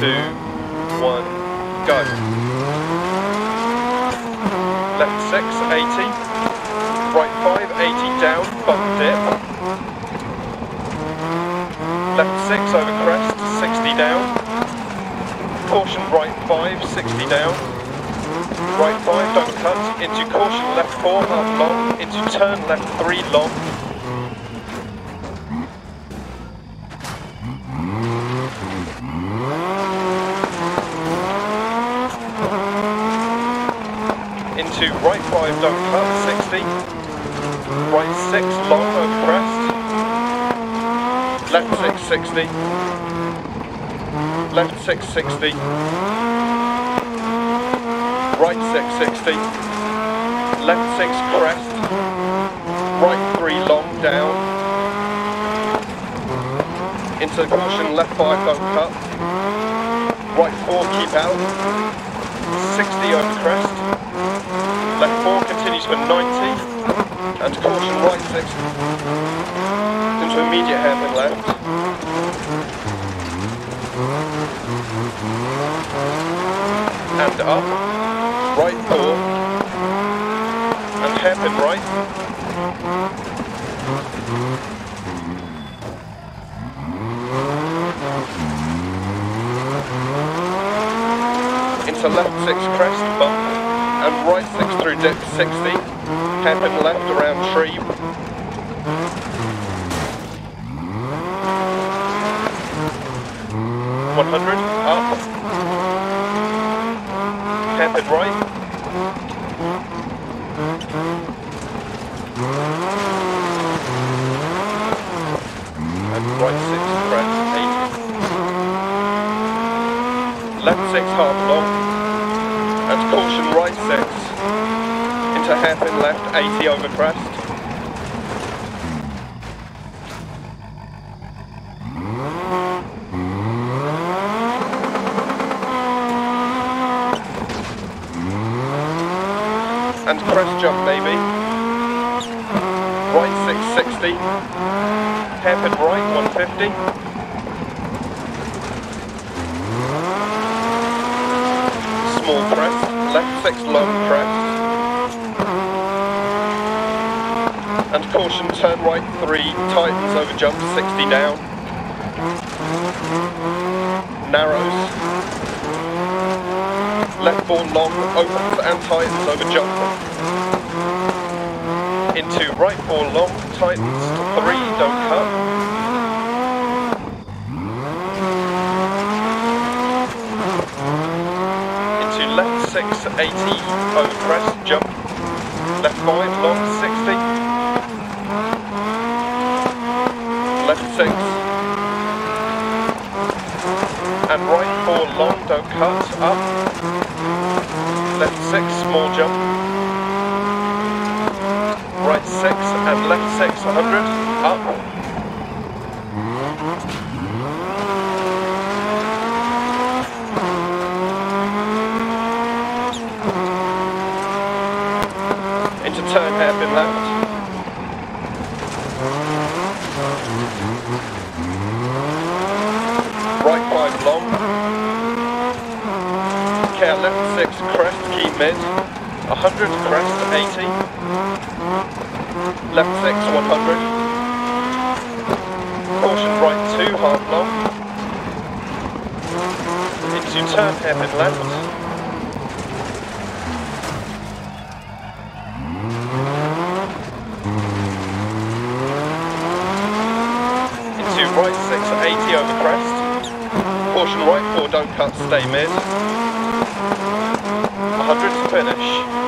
two, one, go. Left six, 80. Right five, 80 down, bump dip. Left six over crest, 60 down. Caution right five, 60 down. Right five, don't cut. Into caution left four, half long. Into turn left three, long. Right five, don't cut, 60. Right six, long over crest. Left six, 60. Left six, 60. Right six, 60. Left six, crest. Right three, long down. Into caution, left five, don't cut. Right four, keep out. 60 over crest. 4 continues 90. And caution right 6 into immediate hairpin left. And up. Right 4. And hairpin right. Into left 6 crest, bump and right six through dip 60, hairpin left around tree. One hundred up, hairpin right. And right six crest eight. Left six half long caution right 6 into hairpin left 80 over crest. And crest jump maybe. Right 660 hairpin right 150 crest, left six long press. And caution, turn right three, tightens over jump, 60 down. Narrows. Left four long, opens and tightens over jump. Into right four long, tightens three, don't cut. left 6, 80, over crest, jump. Left 5, long, 60. Left 6. And right 4, long, don't cut, up. Left 6, small jump. Right 6 and left 6, 100, up. Into turn hairpin left. Right five long. Care left six crest, keep mid. 100 crest, 80. Left six, 100. Caution right two, half long. Into turn hairpin left. 2 right, 6 80 over crest. Caution right, 4 don't cut, stay mid. 100 to finish.